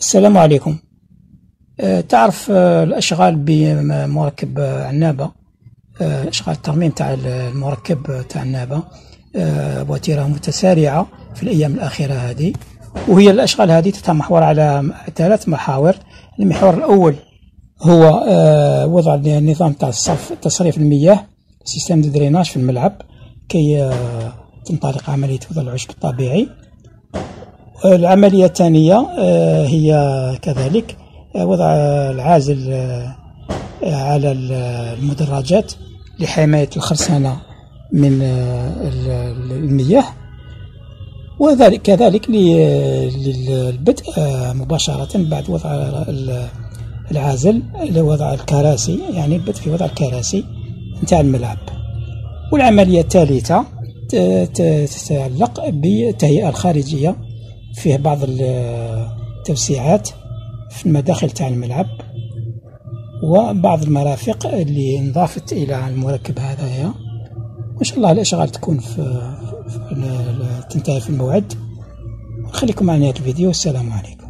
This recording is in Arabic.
السلام عليكم. أه، تعرف أه، الأشغال بمركب عنابة. أه، أشغال الترميم تاع المركب تاع عنابة. وتيرة متسارعة في الأيام الأخيرة هذه. وهي الأشغال هذه تتمحور على ثلاث محاور. المحور الأول هو وضع النظام تاع الصرف تصريف المياه système drainage في الملعب. كي تنطلق عملية وضع العشب الطبيعي. العملية الثانية آه، هي كذلك آه، وضع العازل آه، على المدرجات لحماية الخرسانة من المياه وذلك كذلك للبدء مباشرة بعد وضع العازل لوضع الكراسي يعني البدء في وضع الكراسي نتاع الملعب. والعملية الثالثة تتعلق بالتهيئة الخارجية فيه بعض التوسيعات في المداخل تاع الملعب وبعض المرافق اللي انضافت إلى المركب هذايا وان شاء الله الأشغال تكون في, في تنتهي في الموعد. خليكم معنا الفيديو. والسلام عليكم.